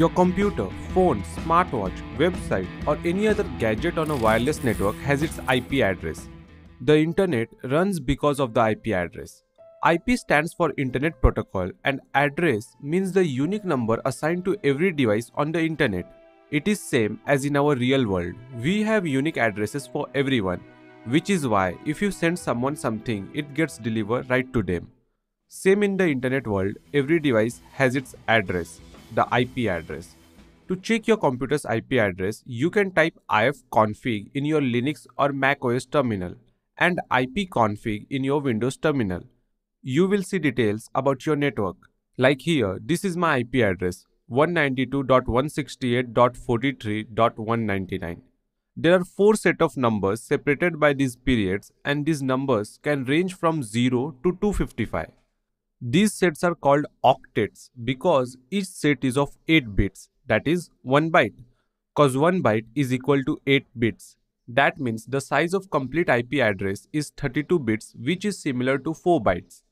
Your computer, phone, smartwatch, website, or any other gadget on a wireless network has its IP address. The internet runs because of the IP address. IP stands for Internet Protocol and address means the unique number assigned to every device on the internet. It is same as in our real world. We have unique addresses for everyone, which is why if you send someone something, it gets delivered right to them. Same in the internet world, every device has its address the IP address. To check your computer's IP address, you can type ifconfig in your Linux or Mac OS terminal and ipconfig in your Windows terminal. You will see details about your network. Like here, this is my IP address 192.168.43.199. There are four set of numbers separated by these periods and these numbers can range from 0 to 255. These sets are called octets because each set is of 8 bits, that is 1 byte. Cause 1 byte is equal to 8 bits. That means the size of complete IP address is 32 bits which is similar to 4 bytes.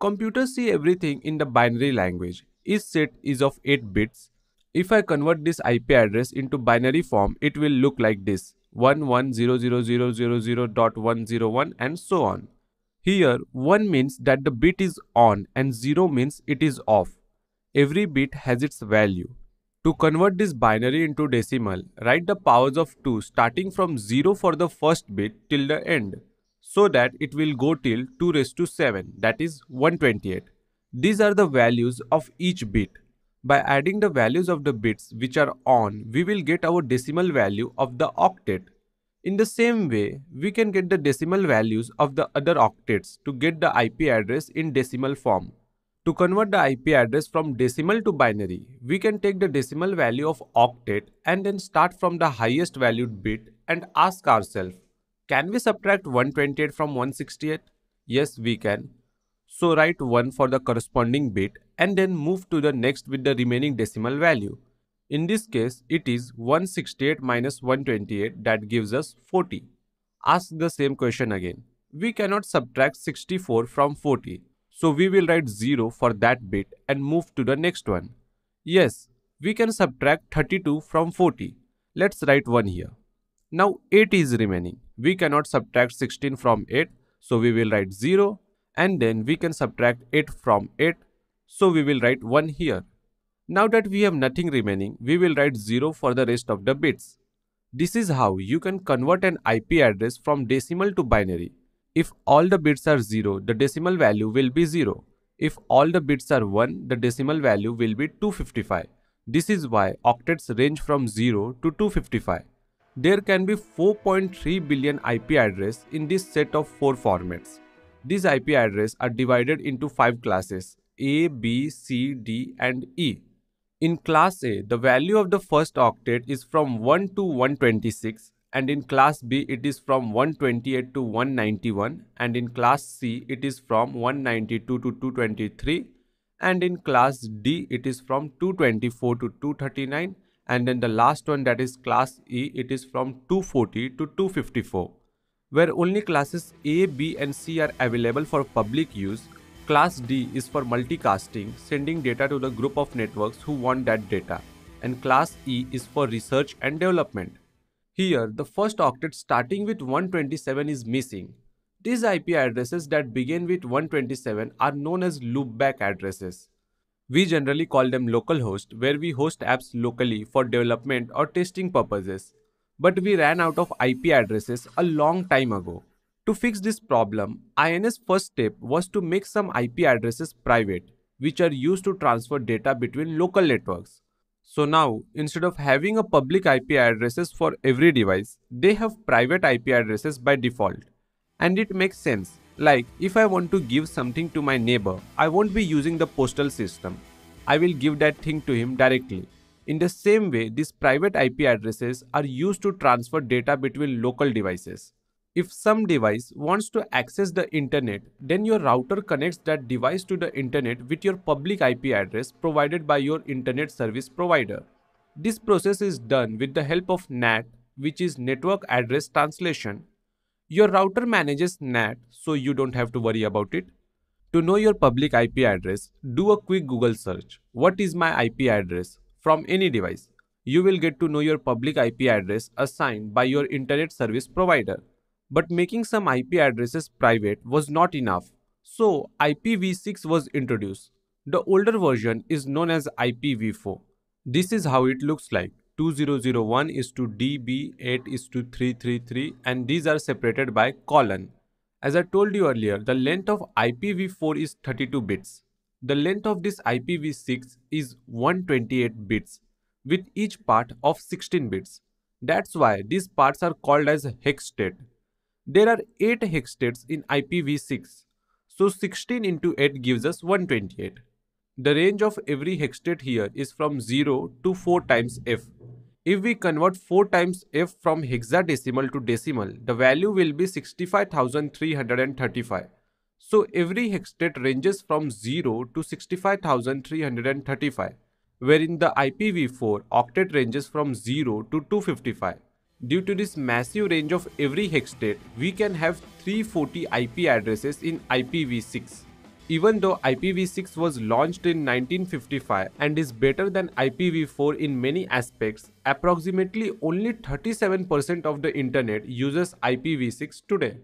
Computers see everything in the binary language. Each set is of 8 bits. If I convert this IP address into binary form, it will look like this 11000000.101 and so on. Here 1 means that the bit is on and 0 means it is off. Every bit has its value. To convert this binary into decimal, write the powers of 2 starting from 0 for the first bit till the end so that it will go till 2 raised to 7 that is 128. These are the values of each bit. By adding the values of the bits which are on, we will get our decimal value of the octet. In the same way, we can get the decimal values of the other octets to get the IP address in decimal form. To convert the IP address from decimal to binary, we can take the decimal value of octet and then start from the highest valued bit and ask ourselves, can we subtract 128 from 168? Yes, we can. So write 1 for the corresponding bit and then move to the next with the remaining decimal value. In this case, it is 168 minus 128 that gives us 40. Ask the same question again. We cannot subtract 64 from 40, so we will write 0 for that bit and move to the next one. Yes, we can subtract 32 from 40. Let's write 1 here. Now 8 is remaining. We cannot subtract 16 from 8, so we will write 0 and then we can subtract 8 from 8, so we will write 1 here. Now that we have nothing remaining, we will write 0 for the rest of the bits. This is how you can convert an IP address from decimal to binary. If all the bits are 0, the decimal value will be 0. If all the bits are 1, the decimal value will be 255. This is why octets range from 0 to 255. There can be 4.3 billion IP address in this set of 4 formats. These IP addresses are divided into 5 classes A, B, C, D and E. In class A, the value of the first octet is from 1 to 126 and in class B it is from 128 to 191 and in class C it is from 192 to 223 and in class D it is from 224 to 239 and then the last one that is class E it is from 240 to 254. Where only classes A, B and C are available for public use, Class D is for multicasting, sending data to the group of networks who want that data, and Class E is for research and development. Here, the first octet starting with 127 is missing. These IP addresses that begin with 127 are known as loopback addresses. We generally call them localhost where we host apps locally for development or testing purposes. But we ran out of IP addresses a long time ago. To fix this problem, INS first step was to make some IP addresses private, which are used to transfer data between local networks. So now, instead of having a public IP addresses for every device, they have private IP addresses by default. And it makes sense. Like, if I want to give something to my neighbor, I won't be using the postal system. I will give that thing to him directly. In the same way, these private IP addresses are used to transfer data between local devices. If some device wants to access the internet, then your router connects that device to the internet with your public IP address provided by your internet service provider. This process is done with the help of NAT, which is Network Address Translation. Your router manages NAT, so you don't have to worry about it. To know your public IP address, do a quick Google search. What is my IP address? from any device. You will get to know your public IP address assigned by your internet service provider. But making some IP addresses private was not enough, so IPv6 was introduced. The older version is known as IPv4. This is how it looks like. 2001 is to DB, 8 is to 333 and these are separated by colon. As I told you earlier, the length of IPv4 is 32 bits. The length of this IPv6 is 128 bits with each part of 16 bits. That's why these parts are called as hextet. There are 8 hextets in IPv6. So 16 into 8 gives us 128. The range of every hextet here is from 0 to 4 times f. If we convert 4 times f from hexadecimal to decimal, the value will be 65,335. So every hextet ranges from 0 to 65,335, wherein the IPv4 octet ranges from 0 to 255. Due to this massive range of every hextet, we can have 340 IP addresses in IPv6. Even though IPv6 was launched in 1955 and is better than IPv4 in many aspects, approximately only 37% of the internet uses IPv6 today.